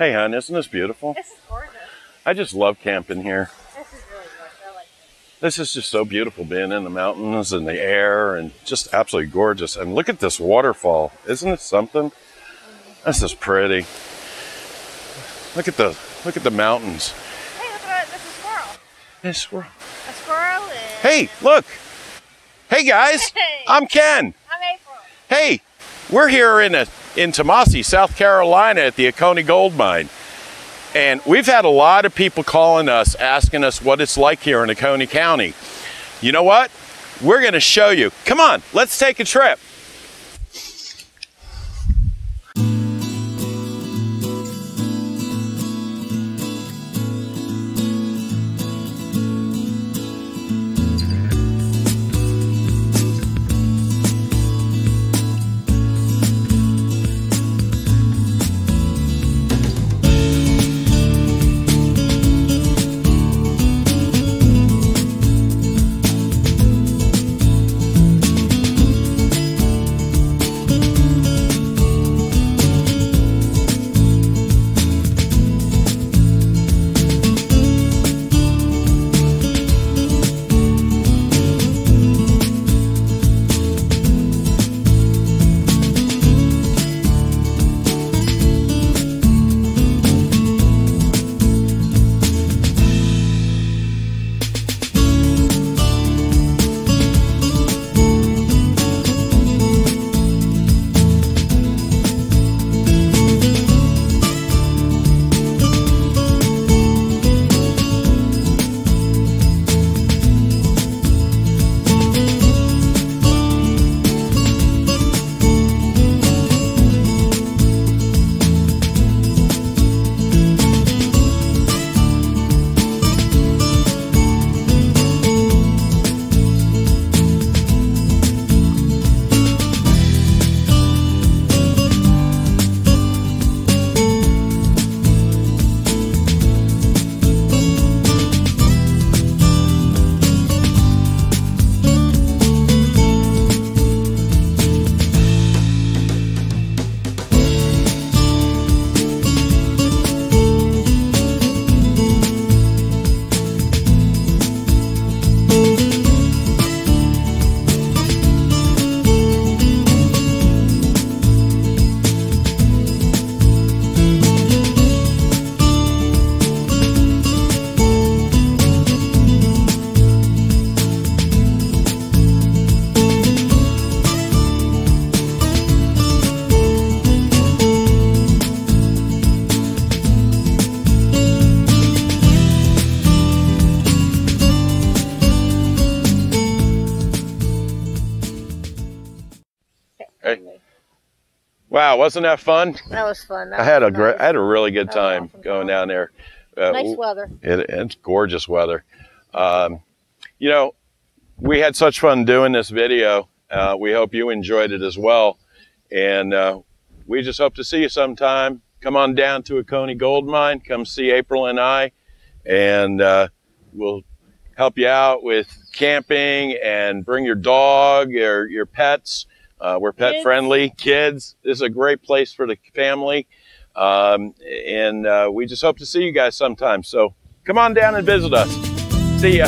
Hey, hon, isn't this beautiful? This is gorgeous. I just love camping here. This is really gorgeous. I like this. This is just so beautiful being in the mountains and the air and just absolutely gorgeous. And look at this waterfall. Isn't it something? This is pretty. Look at the look at the mountains. Hey, look at this is squirrel. Hey, squirrel. A squirrel is. Hey, look. Hey guys, Hey. I'm Ken. I'm April. Hey, we're here in a, in Tamassee, South Carolina at the Oconee Gold Mine. And we've had a lot of people calling us asking us what it's like here in Oconee County. You know what? We're going to show you. Come on, let's take a trip. Wow, wasn't that fun? That was fun. That I had a was great. I had a really good time awesome going fun. down there. Uh, Nice weather. It, it's gorgeous weather. Um, you know, we had such fun doing this video. Uh, we hope you enjoyed it as well. And uh, we just hope to see you sometime. Come on down to Oconee Gold Mine. Come see April and I. And uh, we'll help you out with camping and bring your dog or your pets. Uh, we're pet Kids. friendly. Kids. This is a great place for the family. Um, and uh, we just hope to see you guys sometime. So come on down and visit us. See ya.